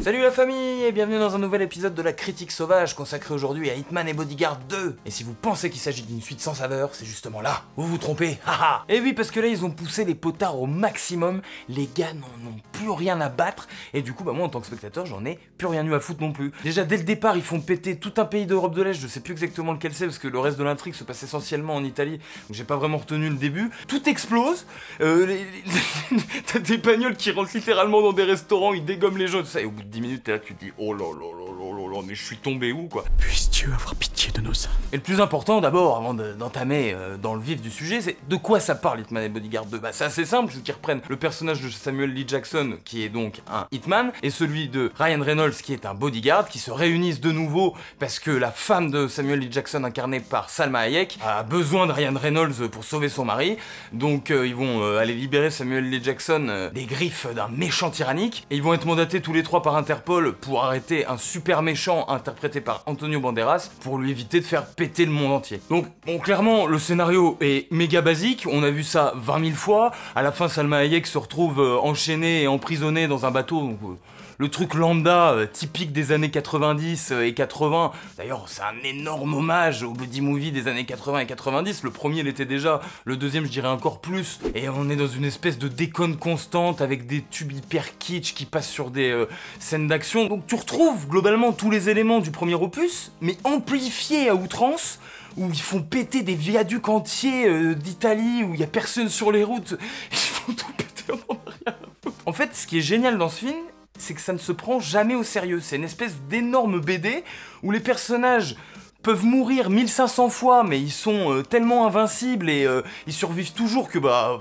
Salut la famille et bienvenue dans un nouvel épisode de la critique sauvage consacré aujourd'hui à Hitman et Bodyguard 2. Et si vous pensez qu'il s'agit d'une suite sans saveur, c'est justement là. Vous vous trompez, haha Et oui, parce que là ils ont poussé les potards au maximum, les gars n'en ont plus rien à battre, et du coup bah moi en tant que spectateur j'en ai plus rien eu à foutre non plus. Déjà dès le départ ils font péter tout un pays d'Europe de l'Est, je sais plus exactement lequel c'est parce que le reste de l'intrigue se passe essentiellement en Italie, donc j'ai pas vraiment retenu le début. Tout explose, euh, t'as des bagnoles qui rentrent littéralement dans des restaurants, ils dégomment les gens, ça, et au bout 10 minutes t'es là tu te dis oh là là là là là là, mais je suis tombé où quoi? Puisse Dieu avoir pitié de nos âmes. et le plus important d'abord, avant de- d'entamer euh, dans le vif du sujet, c'est de quoi ça parle Hitman et Bodyguard 2 Bah c'est assez simple, c'est qu'ils reprennent le personnage de Samuel Lee Jackson, qui est donc un Hitman, et celui de Ryan Reynolds, qui est un bodyguard, qui se réunissent de nouveau parce que la femme de Samuel Lee Jackson, incarnée par Salma Hayek, a besoin de Ryan Reynolds pour sauver son mari, donc euh, ils vont euh, aller libérer Samuel Lee Jackson des griffes d'un méchant tyrannique, et ils vont être mandatés tous les trois par Interpol pour arrêter un super méchant interprété par Antonio Banderas pour lui éviter de faire péter le monde entier. Donc, bon, clairement, le scénario est méga basique, on a vu ça 20 000 fois, à la fin Salma Hayek se retrouve euh, enchaînée et emprisonnée dans un bateau, euh, le truc lambda, euh, typique des années 90 euh, et 80. D'ailleurs, c'est un énorme hommage au buddy movie des années 80 et 90. Le premier l'était déjà, le deuxième, je dirais encore plus. Et on est dans une espèce de déconne constante avec des tubes hyper kitsch qui passent sur des euh, scènes d'action. Donc tu retrouves globalement tous les éléments du premier opus, mais amplifiés à outrance où ils font péter des viaducs entiers d'Italie, où il y a personne sur les routes, ils font tout péter en rien. En fait, ce qui est génial dans ce film, c'est que ça ne se prend jamais au sérieux. C'est une espèce d'énorme BD où les personnages peuvent mourir 1500 fois, mais ils sont euh, tellement invincibles et euh, ils survivent toujours que bah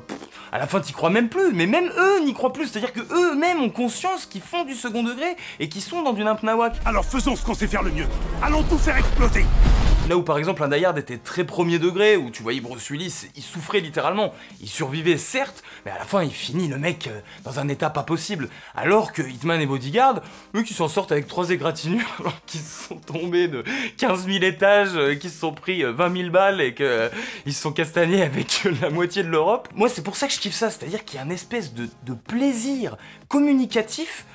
à la fin t'y crois même plus. Mais même eux n'y croient plus. C'est-à-dire que eux-mêmes ont conscience qu'ils font du second degré et qu'ils sont dans du nimp nawak. Alors faisons ce qu'on sait faire le mieux. Allons tout faire exploser. Là où par exemple un Die Hard était très premier degré, où tu voyais Bruce Willis, il souffrait littéralement. Il survivait certes, mais à la fin il finit le mec euh, dans un état pas possible. Alors que Hitman et Bodyguard, eux qui s'en sortent avec trois égratignures, alors qu'ils sont tombés de 15 000 étages, euh, qu'ils se sont pris euh, 20 000 balles et qu'ils se sont castagnés avec euh, la moitié de l'Europe. Moi c'est pour ça que je kiffe ça, c'est-à-dire qu'il y a un espèce de plaisir communicatif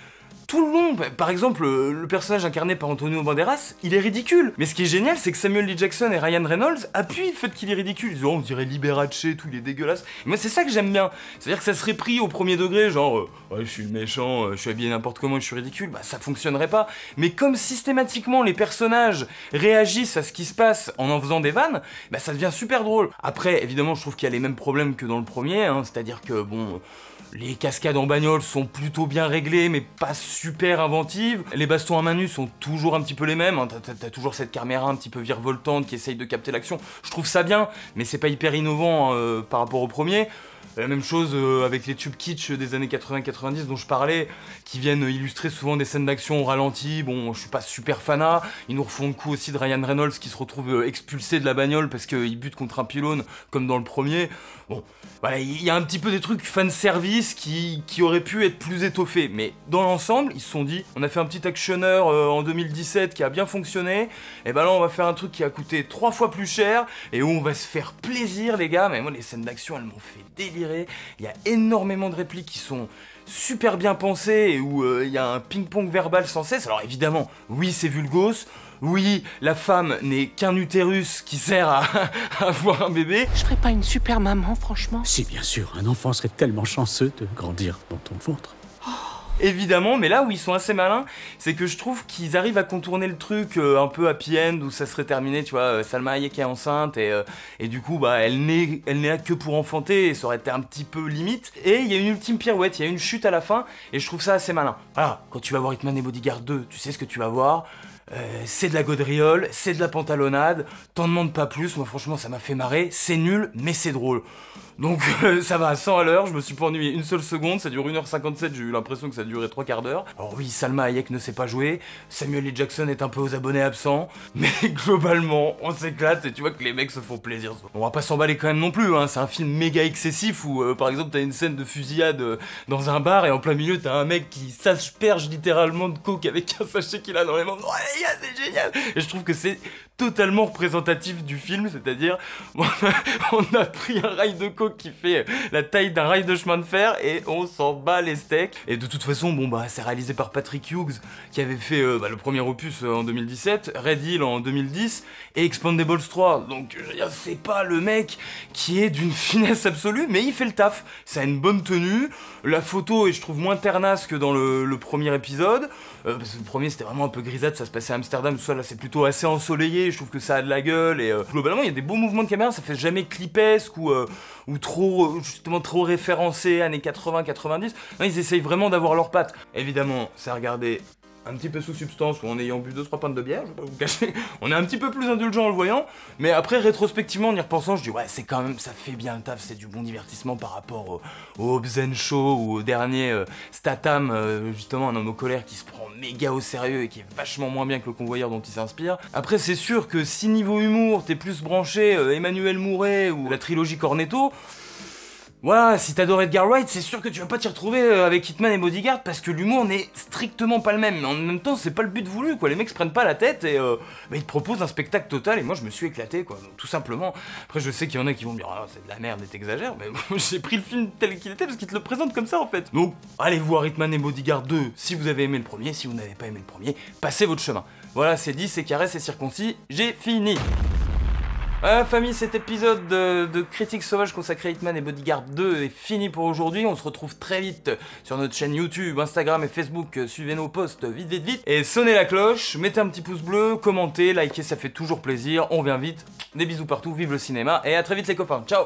tout le long, par exemple, le le personnage incarné par Antonio Banderas, il est ridicule. Mais ce qui est génial, c'est que Samuel Lee Jackson et Ryan Reynolds appuient le fait qu'il est ridicule. Ils disent, oh, on dirait Liberace, tout, il est dégueulasse. Moi, c'est ça que j'aime bien. C'est-à-dire que ça serait pris au premier degré, genre, euh, je suis méchant, euh, je suis habillé n'importe comment, je suis ridicule. Bah, ça fonctionnerait pas. Mais comme systématiquement les personnages réagissent à ce qui se passe en en faisant des vannes, bah, ça devient super drôle. Après, évidemment, je trouve qu'il y a les mêmes problèmes que dans le premier, hein, c'est-à-dire que, bon. Les cascades en bagnole sont plutôt bien réglées, mais pas super inventives. Les bastons à main nue sont toujours un petit peu les mêmes. hein. T'as- toujours cette caméra un petit peu virevoltante qui essaye de capter l'action. Je trouve ça bien, mais c'est pas hyper innovant euh, par rapport au premier. La même chose euh, avec les tubes kitsch des années 80-90 dont je parlais, qui viennent illustrer souvent des scènes d'action au ralenti. Bon, je suis pas super fanat. Ils nous refont le coup aussi de Ryan Reynolds qui se retrouve euh, expulsé de la bagnole parce qu'il bute contre un pylône comme dans le premier. Bon, voilà, il y a un petit peu des trucs fan service qui, qui auraient pu être plus étoffés. Mais dans l'ensemble, ils se sont dit, on a fait un petit actionneur euh, en 2017 qui a bien fonctionné. Et ben là, on va faire un truc qui a coûté trois fois plus cher et où on va se faire plaisir, les gars. Mais moi, les scènes d'action, elles m'ont fait Il y a énormément de répliques qui sont super bien pensées et où euh, il y a un ping-pong verbal sans cesse. Alors évidemment, oui, c'est vulgos. Oui, la femme n'est qu'un utérus qui sert à, à avoir un bébé. Je ferais pas une super maman, franchement. Si bien sûr, un enfant serait tellement chanceux de grandir dans ton ventre. Évidemment, mais là où ils sont assez malins, c'est que je trouve qu'ils arrivent à contourner le truc euh, un peu happy end où ça serait terminé, tu vois, euh, Salma Hayek est enceinte et, euh, et du coup, bah, elle n'est elle n'est là que pour enfanter et ça aurait été un petit peu limite. Et il y a une ultime pirouette, il y a une chute à la fin et je trouve ça assez malin. Voilà, quand tu vas voir Hitman et Bodyguard 2, tu sais ce que tu vas voir? Euh, c'est de la gaudriole, c'est de la pantalonnade, t'en demandes pas plus, moi franchement ça m'a fait marrer, c'est nul, mais c'est drôle. Donc euh, ça va à 100 à l'heure, je me suis pas ennuyé une seule seconde, ça dure 1h57, j'ai eu l'impression que ça durait 3 quarts d'heure. Alors oui, Salma Hayek ne sait pas jouer, Samuel L. Jackson est un peu aux abonnés absents, mais globalement, on s'éclate et tu vois que les mecs se font plaisir. On va pas s'emballer quand même non plus, hein. c'est un film méga excessif où euh, par exemple t'as une scène de fusillade dans un bar et en plein milieu t'as un mec qui s'asperge littéralement de coke avec un sachet qu'il a dans les mains. C'est génial Et je trouve que c'est totalement représentatif du film, c'est-à-dire on a, pris un rail de coke qui fait la taille d'un rail de chemin de fer et on s'en bat les steaks. Et de toute façon, bon bah c'est réalisé par Patrick Hughes qui avait fait euh, bah, le premier opus euh, en 2017, Red Hill en 2010 et Expandables 3. Donc c'est pas le mec qui est d'une finesse absolue, mais il fait le taf. Ça a une bonne tenue, la photo est je trouve moins ternasse que dans le, premier épisode. Euh, parce que le premier c'était vraiment un peu grisâtre, ça se passait à Amsterdam, tout là c'est plutôt assez ensoleillé, je trouve que ça a de la gueule et euh, globalement il y a des beaux mouvements de caméra, ça fait jamais clipesque ou, euh, trop justement trop référencé années 80-90. Non, ils essayent vraiment d'avoir leurs pattes. Évidemment, c'est à regarder un petit peu sous substance ou en ayant bu 2-3 pintes de bière, je vais pas vous cacher, on est un petit peu plus indulgent en le voyant, mais après rétrospectivement en y repensant, je dis ouais c'est quand même, ça fait bien le taf, c'est du bon divertissement par rapport au, au Show ou au dernier euh, Statham, euh, justement un homme au colère qui se prend méga au sérieux et qui est vachement moins bien que le convoyeur dont il s'inspire. Après c'est sûr que si niveau humour t'es plus branché euh, Emmanuel Mouret ou la trilogie Cornetto, voilà, si t'adores Edgar Wright, c'est sûr que tu vas pas t'y retrouver euh, avec Hitman et Bodyguard parce que l'humour n'est strictement pas le même. Mais en même temps, c'est pas le but voulu, quoi. Les mecs se prennent pas la tête et euh, ils te proposent un spectacle total et moi je me suis éclaté, quoi. Tout simplement. Après, je sais qu'il y en a qui vont me dire, ah, c'est de la merde et t'exagères, mais j'ai pris le film tel qu'il était parce qu'il te le présente comme ça en fait. Donc, allez voir Hitman et Bodyguard 2 si vous avez aimé le premier, si vous n'avez pas aimé le premier, passez votre chemin. Voilà, c'est dit, c'est carré, c'est circoncis, j'ai fini. Voilà famille, cet épisode de, de Critique Sauvage consacré à Hitman et Bodyguard 2 est fini pour aujourd'hui. On se retrouve très vite sur notre chaîne YouTube, Instagram et Facebook. Suivez nos posts vite vite vite. Et sonnez la cloche, mettez un petit pouce bleu, commentez, likez, ça fait toujours plaisir. On vient vite. Des bisous partout, vive le cinéma et à très vite les copains. Ciao